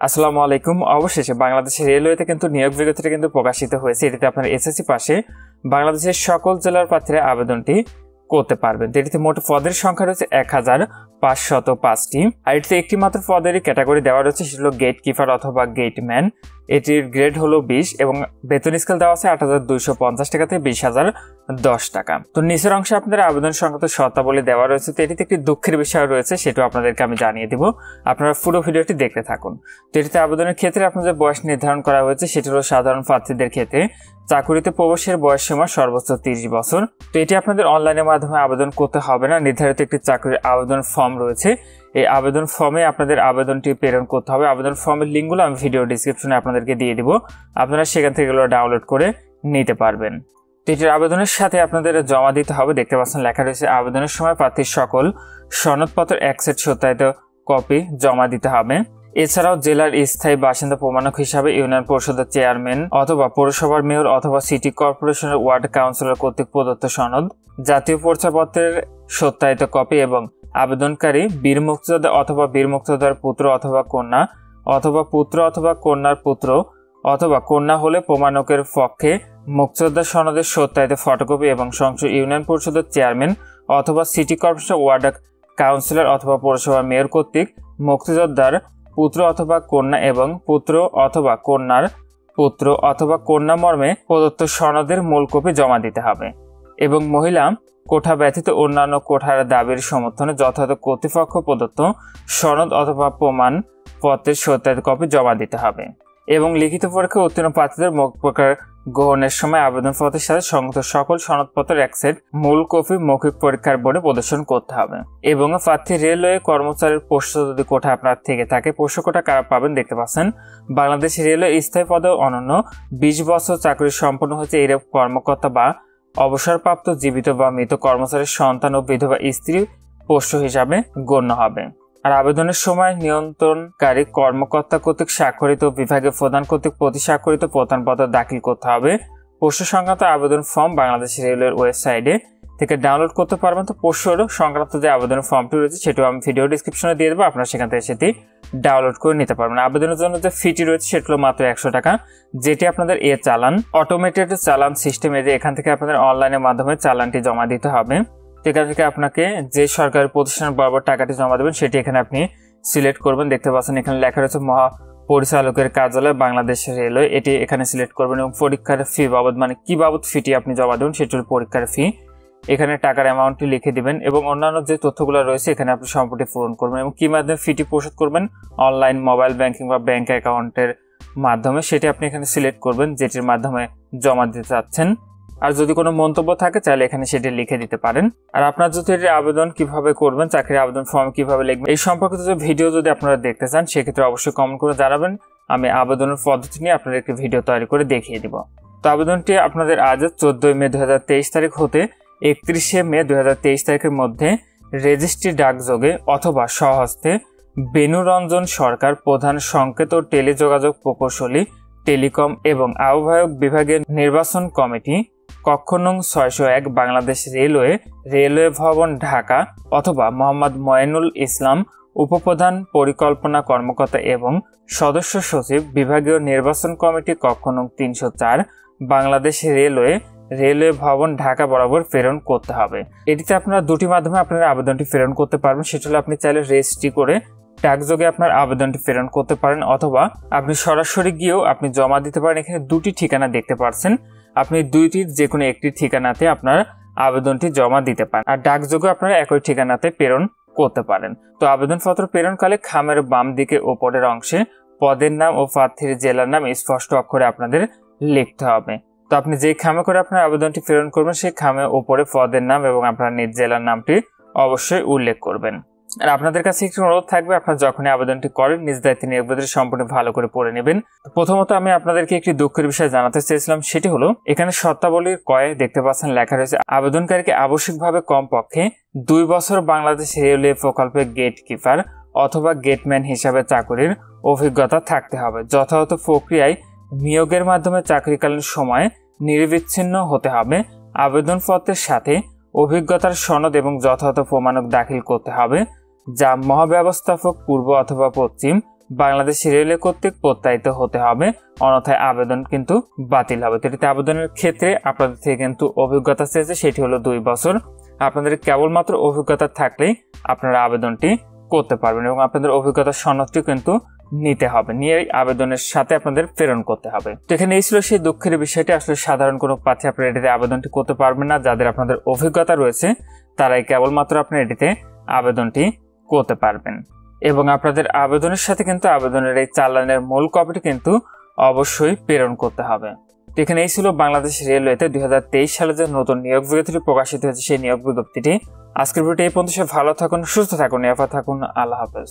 আসসালামু আলাইকুম। অবশেষে বাংলাদেশের রেলওয়েতে কিন্তু নিয়োগ বিজ্ঞপ্তিটা কিন্তু প্রকাশিত হয়েছে। এটিতে আপনার এসএসসি পাশে বাংলাদেশের সকল জেলার প্রার্থীরা আবেদনটি করতে পারবেন। এটিতে মোট পদের সংখ্যা রয়েছে এক হাজার পাঁচশত পাঁচটি। আর এটিতে একটি মাত্র পদেরই ক্যাটাগরি দেওয়া রয়েছে, সেটা হলো গেট কিপার অথবা গেটম্যান এটির গ্রেড হলো বিশ এবং বেতন স্কেল দেওয়া আছে আট হাজার দুইশো পঞ্চাশ টাকা থেকে বিশ হাজার দশ টাকা। তো নিচের অংশে আপনাদের আবেদন সংক্রান্ত শর্তাবলী দেওয়া রয়েছে, তো এটিতে একটি দুঃখের বিষয় রয়েছে, সেটাও আপনাদেরকে আমি জানিয়ে দিব। আপনারা পুরো ভিডিওটি দেখতে থাকুন। তো এটিতে আবেদনের ক্ষেত্রে আপনাদের বয়স নির্ধারণ করা হয়েছে, সেটি হলো সাধারণ প্রার্থীদের ক্ষেত্রে। চাকুরিতে প্রবেশের বয়স সীমা সর্বোচ্চ তিরিশ বছর। তো এটি আপনাদের অনলাইনের মাধ্যমে আবেদন করতে হবে না, নির্ধারিত একটি চাকরির আবেদন ফর্ম রয়েছে। এই আবেদন ফর্মে আপনাদের আবেদনটি প্রেরণ করতে হবে। আবেদন ফর্মের লিঙ্কগুলো আমি ভিডিও ডিসক্রিপশনে আপনাদেরকে দিয়ে দিব। আপনারা সেখান থেকে এগুলো ডাউনলোড করে নিতে পারবেন। এটির আবেদনের সাথে আপনাদের জমা দিতে হবে। দেখতে পাচ্ছেন লেখা রয়েছে, আবেদনের সময় প্রার্থীর সকল সনদপত্র, এক সেট সত্যায়িত কপি জমা দিতে হবে। এছাড়াও জেলার স্থায়ী বাসিন্দা প্রমাণক হিসাবে ইউনিয়ন পরিষদের চেয়ারম্যান অথবা পৌরসভার মেয়র অথবা সিটি কর্পোরেশনের ওয়ার্ড কাউন্সিলর কর্তৃক প্রদত্ত সনদ, জাতীয় পরিচয়পত্রের সত্যায়িত কপি এবং আবেদনকারী বীর মুক্তিযোদ্ধা অথবা বীর মুক্তিযোদ্ধার পুত্র অথবা কন্যা, অথবা পুত্র অথবা কন্যার পুত্র অথবা কন্যা হলে প্রমাণকের পক্ষে মুক্তিযোদ্ধা সনদের সত্যায়িত ফটোকপি এবং সংসদ ইউনিয়ন পরিষদের চেয়ারম্যান অথবা সিটি কর্পোরেশন ওয়ার্ড কাউন্সিলর অথবা পৌরসভা মেয়র কর্তৃক মুক্তিযোদ্ধার পুত্র অথবা কন্যা এবং পুত্র অথবা কন্যার পুত্র অথবা কন্যা মর্মে প্রদত্ত সনদের মূল কপি জমা দিতে হবে এবং মহিলা কোঠা ব্যতীত অন্যান্য কোঠার দাবির সমর্থনে যথাযথ কর্তৃপক্ষ প্রদত্ত সনদ অথবা প্রমাণ পত্রের সত্যায়িত কপি জমা দিতে হবে। এবং লিখিত পরীক্ষা উত্তীর্ণ প্রার্থীদের মুখ প্রকার গ্রহণের সময় আবেদনপত্রের সাথে সংযুক্ত সকল সনদপত্রের এক সেট মূল কপি মৌখিক পরীক্ষার বোর্ডে প্রদর্শন করতে হবে। এবং প্রার্থী রেলওয়ে কর্মচারীর পোষ্য যদি কোঠা আপনার থেকে থাকে পোষ্য কোটা কারা পাবেন দেখতে পাচ্ছেন। বাংলাদেশ রেলওয়ে স্থায়ী পদে অনন্য, বিশ বছর চাকরি সম্পন্ন হয়েছে এরূপ কর্মকর্তা বা অবসরপ্রাপ্ত জীবিত বা মৃত কর্মচারীর সন্তান ও বিধবা স্ত্রী পোষ্য হিসাবে গণ্য হবে। আর আবেদনের সময় নিয়ন্ত্রণকারী কর্মকর্তা কর্তৃক স্বাক্ষরিত বিভাগের প্রধান কর্তৃক প্রতি স্বাক্ষরিত প্রধানপত্র দাখিল করতে হবে। পোষ্য সংক্রান্ত আবেদন ফর্ম বাংলাদেশ রেলওয়ের ওয়েবসাইটে থেকে ডাউনলোড করতে পারবেন। তো পোষ্য সংক্রান্ত যে আবেদনের ফর্মটি রয়েছে, সেটিও আমি ভিডিও ডিসক্রিপশনে দিয়ে দেবো। আপনারা সেখান থেকে সেটি ডাউনলোড করে নিতে পারবেন। আবেদনের জন্য যে ফিটি রয়েছে সেটি হলো মাত্র একশো টাকা, যেটি আপনাদের এ চালান অটোমেটেড চালান সিস্টেম যে এখান থেকে আপনাদের অনলাইনের মাধ্যমে চালানটি জমা দিতে হবে। এখান থেকে আপনাকে যে সরকারি প্রতিষ্ঠান বরাবর টাকাটি জমা দেবেন, সেটি এখানে আপনি সিলেক্ট করবেন। দেখতে পাচ্ছেন এখানে লেখা রয়েছে মহা পরিচালকের কার্যালয়, বাংলাদেশ রেলওয়ে। এটি এখানে সিলেক্ট করবেন এবং পরীক্ষার ফি বাবদ মানে কি বাবদ ফিটি আপনি জমা দেবেন সেটি হল পরীক্ষার ফি এখানে টাকার অ্যামাউন্টটি লিখে দিবেন এবং অন্যান্য যে তথ্যগুলো রয়েছে, এখানে আপনি সম্পূর্ণ পূরণ করবেন এবং কী মাধ্যমে ফিটি পরিশোধ করবেন? অনলাইন মোবাইল ব্যাংকিং বা ব্যাংক অ্যাকাউন্টের মাধ্যমে। সেটি আপনি এখানে সিলেক্ট করবেন, যেটির মাধ্যমে জমা দিতে চাচ্ছেন। আর যদি কোনো মন্তব্য থাকে, তাহলে এখানে সেটি লিখে দিতে পারেন। আর আপনার যদি এটির আবেদন কীভাবে করবেন, চাকরির আবেদন ফর্ম কীভাবে লিখবেন, এই সম্পর্কিত ভিডিও যদি আপনারা দেখতে চান, সেক্ষেত্রে অবশ্যই কমেন্ট করে জানাবেন। আমি আবেদনের পদ্ধতি নিয়ে আপনাদের একটি ভিডিও তৈরি করে দেখিয়ে দিব। তো আবেদনটি আপনাদের আজ চোদ্দই মে দু হাজার তেইশ তারিখ হতে একত্রিশে মে দুই হাজার তেইশ তারিখের মধ্যে রেজিস্ট্রি ডাকযোগে অথবা সহস্তে বেনুরঞ্জন সরকার প্রধান সংকেত ও টেলিযোগাযোগ প্রকৌশলী, টেলিকম এবং আহ্বায়ক বিভাগের নির্বাচন কমিটি কক্ষ নং ছয়শো এক বাংলাদেশ রেলওয়ে রেলওয়ে ভবন ঢাকা অথবা মোহাম্মদ ময়নুল ইসলাম, উপপ্রধান পরিকল্পনা কর্মকর্তা এবং সদস্য সচিব, বিভাগীয় নির্বাচন কমিটি কক্ষ নং তিনশো চার, বাংলাদেশ রেলওয়ে রেলওয়ে ভবন ঢাকা বরাবর প্রেরণ করতে হবে। এটিতে আপনারা দুটি মাধ্যমে আপনারা আবেদনটি প্রেরণ করতে পারবেন, সেটা হলো আপনি চাইলে রেজিস্ট্রি করে ডাকযোগে আপনার আবেদনটি প্রেরণ করতে পারেন অথবা আপনি সরাসরি গিয়েও আপনি জমা দিতে পারেন। এখানে দুটি ঠিকানা দেখতে পাচ্ছেন আপনি দুইটির যে কোনো একটি ঠিকানাতে আপনার আবেদনটি জমা দিতে পারেন। আর ডাকযোগে আপনারা একই ঠিকানাতে প্রেরণ করতে পারেন। তো আবেদনপত্র প্রেরণকালে খামের বাম দিকে ওপরের অংশে পদের নাম ও প্রার্থীর জেলার নাম স্পষ্ট অক্ষরে আপনাদের লিখতে হবে। তো আপনি যে খামে করে আপনার আবেদনটি প্রেরণ করবেন, সেই খামে ওপরে পদের নাম এবং আপনার নিজ জেলার নামটি অবশ্যই উল্লেখ করবেন। আর আপনাদের কাছে একটি অনুরোধ থাকবে, আপনারা যখনই আবেদনটি করেন, নিজ দায়িত্বে নিয়োগপত্র সম্পূর্ণ ভালো করে পড়ে নেবেন। প্রথমত আমি আপনাদেরকে একটি দুঃখের বিষয় জানাতে চেয়েছিলাম, সেটি হলো, এখানে শর্তাবলীর কয়ে দেখতে পাচ্ছেন লেখা রয়েছে, আবেদনকারীকে আবশ্যিকভাবে কমপক্ষে দুই বছর বাংলাদেশ রেলওয়ে প্রকল্পে গেট কিপার অথবা গেটম্যান হিসাবে চাকরির অভিজ্ঞতা থাকতে হবে। যথাযথ প্রক্রিয়ায় নিয়োগের মাধ্যমে চাকরিকালীন সময়ে নিরবিচ্ছিন্ন হতে হবে। আবেদনপত্রের সাথে অভিজ্ঞতার সনদ এবং যথাযথ প্রমাণক দাখিল করতে হবে। যা মহাব্যবস্থাপক পূর্ব অথবা পশ্চিম বাংলাদেশ রেলওয়ে কর্তৃক প্রত্যায়িত হতে হবে। অন্যথায় আবেদন কিন্তু বাতিল হবে। তো আবেদনের ক্ষেত্রে আপনাদের থেকে কিন্তু অভিজ্ঞতা চেয়েছে, সেটি হলো দুই বছর। আপনাদের কেবলমাত্র অভিজ্ঞতা থাকলেই আপনারা আবেদনটি করতে পারবেন এবং আপনাদের অভিজ্ঞতার সনদটি কিন্তু নিতে হবে। নিয়ে আবেদনের সাথে আপনাদের প্রেরণ করতে হবে। তো এখানে এই ছিল সেই দুঃখের বিষয়টি। আসলে সাধারণ কোনো প্রার্থী আপনারা এটিতে আবেদনটি করতে পারবেন না। যাদের আপনাদের অভিজ্ঞতা রয়েছে, তারাই কেবলমাত্র আপনার এটিতে আবেদনটি করতে পারবেন। এবং আপনাদের আবেদনের সাথে কিন্তু আবেদনের এই চালানের মূল কপিটি কিন্তু অবশ্যই প্রেরণ করতে হবে। তো এখানে এই ছিল বাংলাদেশ রেলওয়েতে দুই হাজার তেইশ সালে যে নতুন নিয়োগ বিজ্ঞপ্তিটি প্রকাশিত হয়েছে, সেই নিয়োগ বিজ্ঞপ্তিটি। আজকের ভিডিওটি এই পর্যন্ত ভালো থাকুন, সুস্থ থাকুন, নিরাপদ থাকুন, আল্লাহ হাফেজ।